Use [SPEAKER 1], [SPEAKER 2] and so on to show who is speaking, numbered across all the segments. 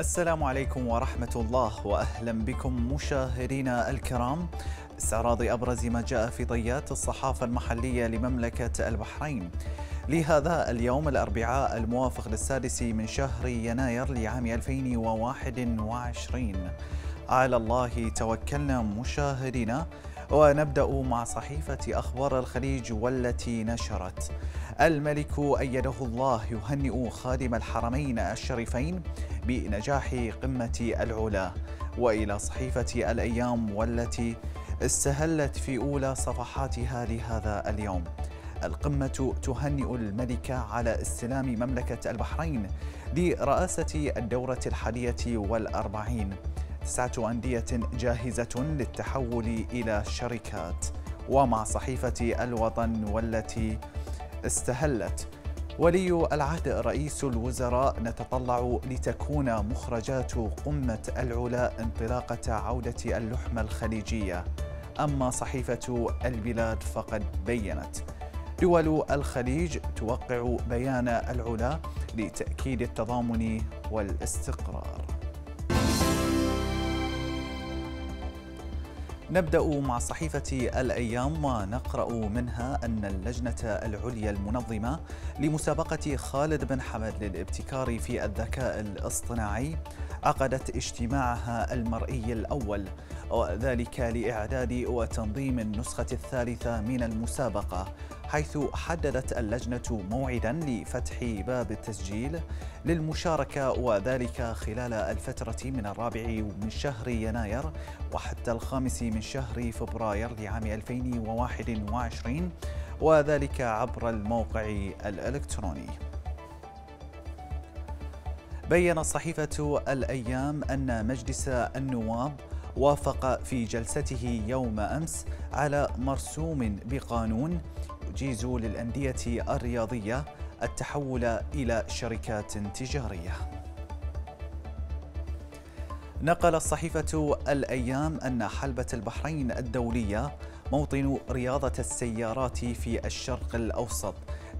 [SPEAKER 1] السلام عليكم ورحمة الله وأهلا بكم مشاهدينا الكرام. استعراض أبرز ما جاء في طيات الصحافة المحلية لمملكة البحرين. لهذا اليوم الأربعاء الموافق للسادس من شهر يناير لعام 2021 على الله توكلنا مشاهدينا. ونبدأ مع صحيفة أخبار الخليج والتي نشرت. الملك أيده الله يهنئ خادم الحرمين الشريفين بنجاح قمة العلا. وإلى صحيفة الأيام والتي استهلت في أولى صفحاتها لهذا اليوم. القمة تهنئ الملك على استلام مملكة البحرين لرئاسة الدورة الحادية والأربعين. تسعة أندية جاهزة للتحول إلى شركات ومع صحيفة الوطن والتي استهلت. ولي العهد رئيس الوزراء نتطلع لتكون مخرجات قمة العلا انطلاقة عودة اللحمة الخليجية. أما صحيفة البلاد فقد بينت. دول الخليج توقع بيان العلا لتأكيد التضامن والاستقرار. نبدأ مع صحيفة الأيام ونقرأ منها أن اللجنة العليا المنظمة لمسابقة خالد بن حمد للابتكار في الذكاء الاصطناعي عقدت اجتماعها المرئي الأول وذلك لإعداد وتنظيم النسخة الثالثة من المسابقة حيث حددت اللجنة موعدا لفتح باب التسجيل للمشاركة وذلك خلال الفترة من الرابع من شهر يناير وحتى الخامس من شهر فبراير لعام 2021 وذلك عبر الموقع الإلكتروني. بين صحيفة الأيام أن مجلس النواب وافق في جلسته يوم أمس على مرسوم بقانون يجيز للأندية الرياضية التحول إلى شركات تجارية. نقل الصحيفة الأيام أن حلبة البحرين الدولية موطن رياضة السيارات في الشرق الأوسط.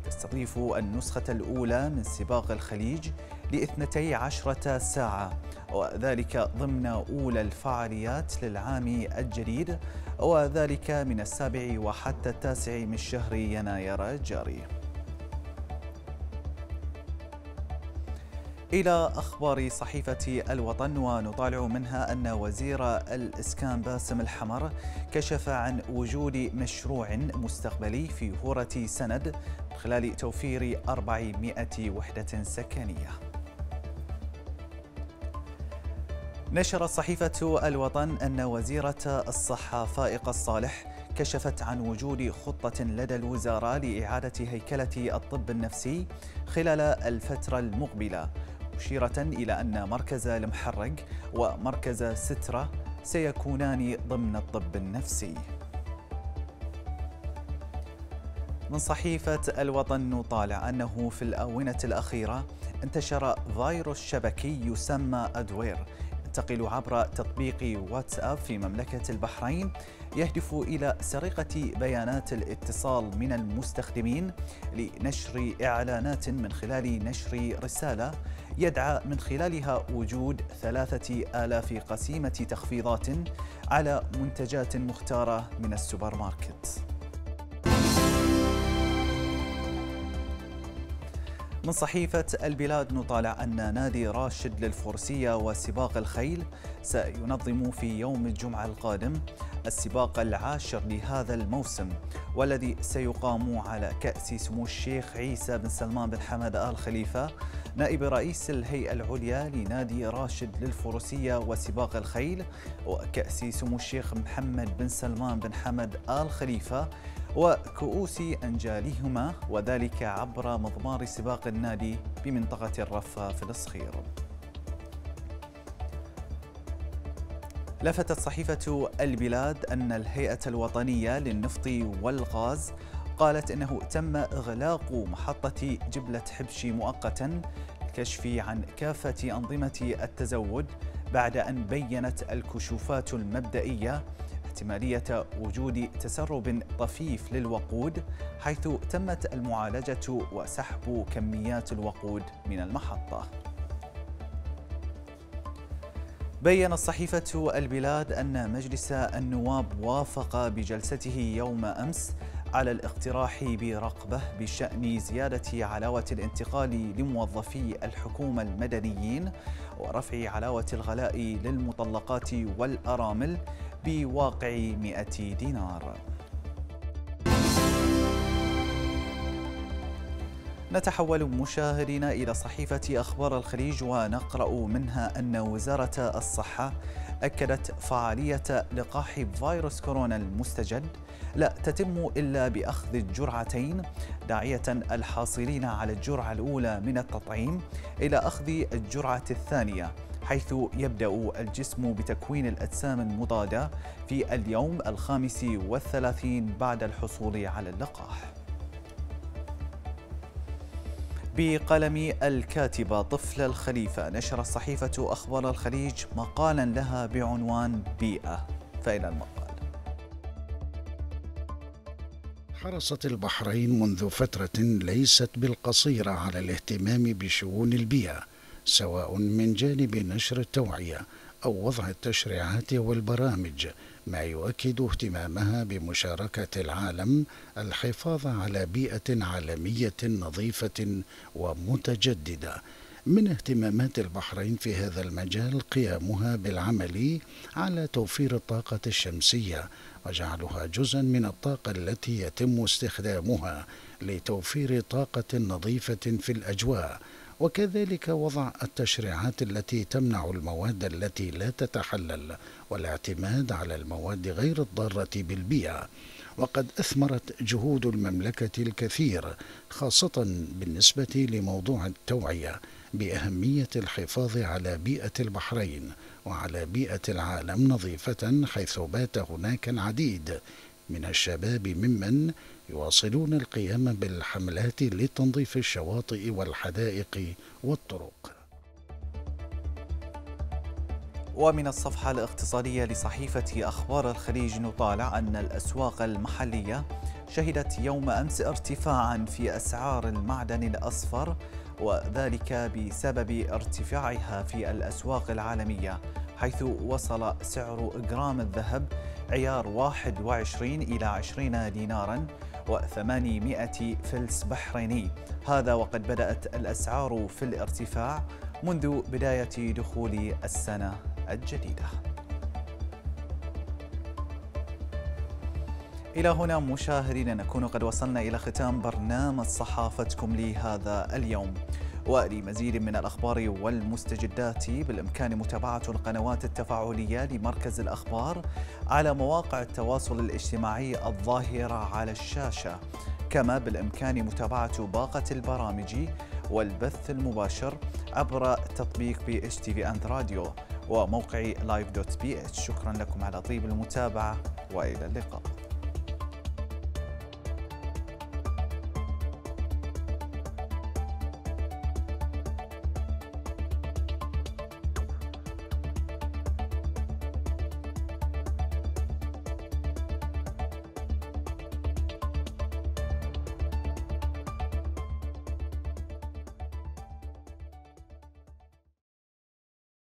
[SPEAKER 1] تستضيف النسخة الأولى من سباق الخليج لاثنتي عشرة ساعة وذلك ضمن أولى الفعاليات للعام الجديد وذلك من السابع وحتى التاسع من شهر يناير الجاري إلى أخبار صحيفة الوطن ونطالع منها أن وزير الإسكان باسم الحمر كشف عن وجود مشروع مستقبلي في هورة سند خلال توفير 400 وحدة سكنية. نشرت صحيفة الوطن أن وزيرة الصحة فائقة الصالح كشفت عن وجود خطة لدى الوزارة لإعادة هيكلة الطب النفسي خلال الفترة المقبلة. مشيرة إلى أن مركز المحرق ومركز سترة سيكونان ضمن الطب النفسي. من صحيفة الوطن نطالع أنه في الآونة الأخيرة انتشر فيروس شبكي يسمى أدوير ينتقل عبر تطبيق واتساب في مملكة البحرين يهدف إلى سرقة بيانات الاتصال من المستخدمين لنشر إعلانات من خلال نشر رسالة يدعى من خلالها وجود ثلاثة آلاف قسيمة تخفيضات على منتجات مختارة من السوبر ماركت. من صحيفة البلاد نطالع أن نادي راشد للفروسية وسباق الخيل سينظم في يوم الجمعة القادم السباق العاشر لهذا الموسم والذي سيقام على كأس سمو الشيخ عيسى بن سلمان بن حمد آل خليفة نائب رئيس الهيئة العليا لنادي راشد للفروسية وسباق الخيل وكأس سمو الشيخ محمد بن سلمان بن حمد آل خليفة وكؤوس أنجالهما وذلك عبر مضمار سباق النادي بمنطقة الرفة في الصخير لفتت صحيفة البلاد أن الهيئة الوطنية للنفط والغاز قالت إنه تم إغلاق محطة جبلة حبشي مؤقتا للكشف عن كافة أنظمة التزود بعد أن بينت الكشوفات المبدئية احتمالية وجود تسرب طفيف للوقود حيث تمت المعالجة وسحب كميات الوقود من المحطة. بين الصحيفة البلاد أن مجلس النواب وافق بجلسته يوم أمس على الاقتراح برقبة بشأن زيادة علاوة الانتقال لموظفي الحكومة المدنيين ورفع علاوة الغلاء للمطلقات والأرامل بواقع 100 دينار. نتحول مشاهدينا إلى صحيفة أخبار الخليج ونقرأ منها أن وزارة الصحة أكدت فعالية لقاح فيروس كورونا المستجد لا تتم إلا بأخذ الجرعتين داعية الحاصلين على الجرعة الأولى من التطعيم إلى أخذ الجرعة الثانية حيث يبدأ الجسم بتكوين الأجسام المضادة في اليوم الخامس والثلاثين بعد الحصول على اللقاح. بقلم الكاتبة طفل الخليفة. نشر الصحيفة أخبار الخليج مقالا لها بعنوان بيئة. فإلى المقال.
[SPEAKER 2] حرصت البحرين منذ فترة ليست بالقصيرة على الاهتمام بشؤون البيئة سواء من جانب نشر التوعية أو وضع التشريعات والبرامج ما يؤكد اهتمامها بمشاركة العالم الحفاظ على بيئة عالمية نظيفة ومتجددة. من اهتمامات البحرين في هذا المجال قيامها بالعمل على توفير الطاقة الشمسية وجعلها جزءا من الطاقة التي يتم استخدامها لتوفير طاقة نظيفة في الأجواء. وكذلك وضع التشريعات التي تمنع المواد التي لا تتحلل والاعتماد على المواد غير الضارة بالبيئة. وقد أثمرت جهود المملكة الكثير خاصة بالنسبة لموضوع التوعية بأهمية الحفاظ على بيئة البحرين وعلى بيئة العالم نظيفة حيث بات هناك العديد. من الشباب ممن يواصلون القيام بالحملات لتنظيف الشواطئ والحدائق والطرق.
[SPEAKER 1] ومن الصفحة الاقتصادية لصحيفة أخبار الخليج نطالع أن الأسواق المحلية شهدت يوم أمس ارتفاعا في أسعار المعدن الأصفر وذلك بسبب ارتفاعها في الأسواق العالمية. حيث وصل سعر جرام الذهب عيار 21 إلى 20 ديناراً و800 فلس بحريني. هذا وقد بدأت الأسعار في الارتفاع منذ بداية دخول السنة الجديدة. إلى هنا مشاهدينا نكون قد وصلنا إلى ختام برنامج صحافتكم لهذا اليوم. ولمزيد من الأخبار والمستجدات. بالإمكان متابعة القنوات التفاعلية لمركز الأخبار على مواقع التواصل الاجتماعي الظاهرة على الشاشة كما بالإمكان متابعة باقة البرامج والبث المباشر عبر تطبيق BHTV and Radio وموقع live dot bh. شكرا لكم على طيب المتابعة وإلى اللقاء.